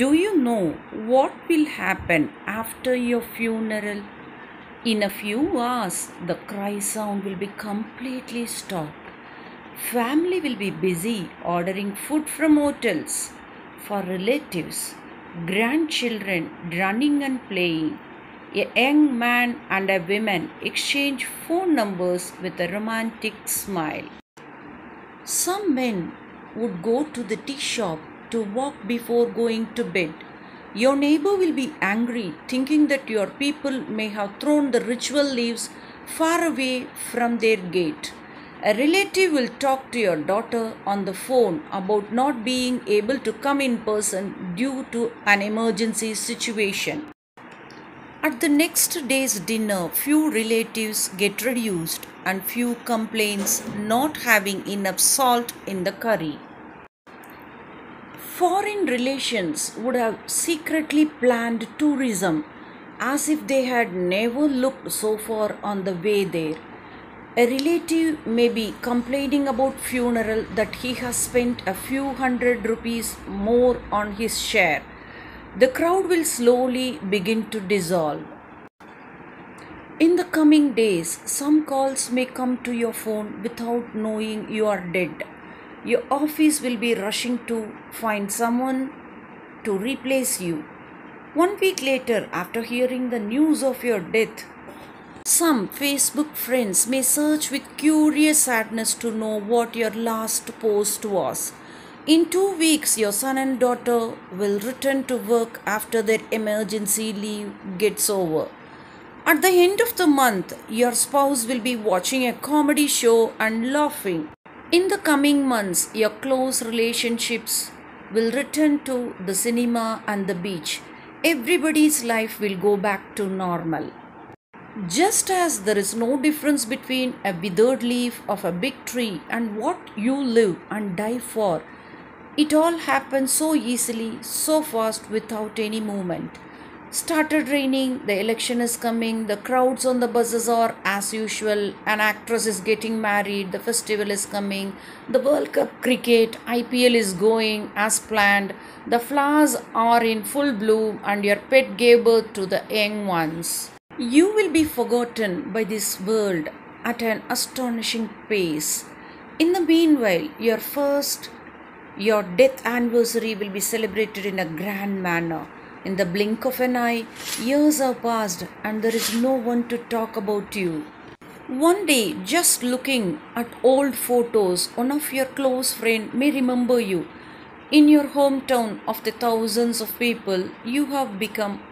Do you know what will happen after your funeral? In a few hours, the cry sound will be completely stopped. Family will be busy ordering food from hotels for relatives, grandchildren running and playing. A young man and a woman exchange phone numbers with a romantic smile. Some men would go to the tea shop to walk before going to bed. Your neighbor will be angry, thinking that your people may have thrown the ritual leaves far away from their gate. A relative will talk to your daughter on the phone about not being able to come in person due to an emergency situation. At the next day's dinner, few relatives get reduced and few complains not having enough salt in the curry. Foreign relations would have secretly planned tourism as if they had never looked so far on the way there. A relative may be complaining about funeral that he has spent a few hundred rupees more on his share. The crowd will slowly begin to dissolve. In the coming days, some calls may come to your phone without knowing you are dead. Your office will be rushing to find someone to replace you. One week later, after hearing the news of your death, some Facebook friends may search with curious sadness to know what your last post was. In two weeks, your son and daughter will return to work after their emergency leave gets over. At the end of the month, your spouse will be watching a comedy show and laughing. In the coming months, your close relationships will return to the cinema and the beach. Everybody's life will go back to normal. Just as there is no difference between a withered leaf of a big tree and what you live and die for, it all happens so easily, so fast, without any movement started raining the election is coming the crowds on the buses are as usual an actress is getting married the festival is coming the world cup cricket ipl is going as planned the flowers are in full bloom and your pet gave birth to the young ones. You will be forgotten by this world at an astonishing pace. In the meanwhile your first your death anniversary will be celebrated in a grand manner in the blink of an eye, years have passed and there is no one to talk about you. One day, just looking at old photos, one of your close friends may remember you. In your hometown of the thousands of people, you have become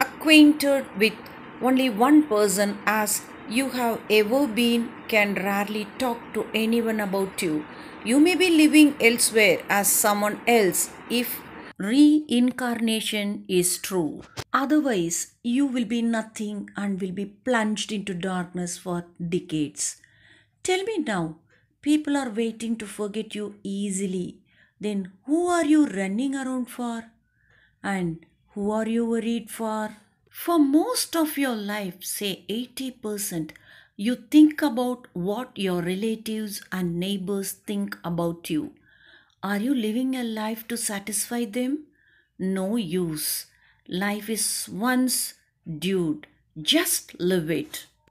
acquainted with only one person as you have ever been can rarely talk to anyone about you. You may be living elsewhere as someone else if reincarnation is true. Otherwise, you will be nothing and will be plunged into darkness for decades. Tell me now, people are waiting to forget you easily. Then who are you running around for? And who are you worried for? For most of your life, say 80%, you think about what your relatives and neighbors think about you. Are you living a life to satisfy them? No use. Life is once, dude. Just live it.